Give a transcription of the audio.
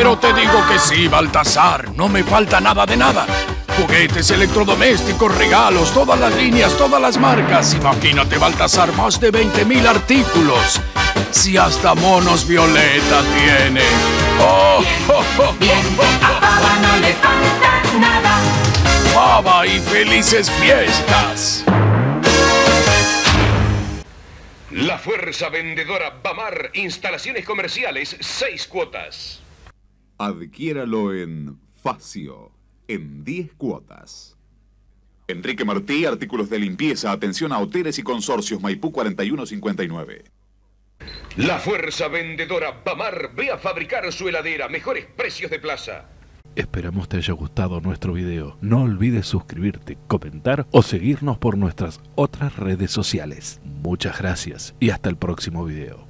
Pero te digo que sí, Baltasar, no me falta nada de nada. Juguetes, electrodomésticos, regalos, todas las líneas, todas las marcas. Imagínate, Baltasar, más de 20 mil artículos. Si hasta monos violeta tiene. ¡Oh! oh, oh, Bien, a Baba no le falta nada. ¡Baba y felices fiestas! La fuerza vendedora Bamar, instalaciones comerciales, seis cuotas. Adquiéralo en Facio, en 10 cuotas. Enrique Martí, artículos de limpieza, atención a hoteles y consorcios, Maipú 4159. La fuerza vendedora Bamar, ve a fabricar su heladera, mejores precios de plaza. Esperamos te haya gustado nuestro video. No olvides suscribirte, comentar o seguirnos por nuestras otras redes sociales. Muchas gracias y hasta el próximo video.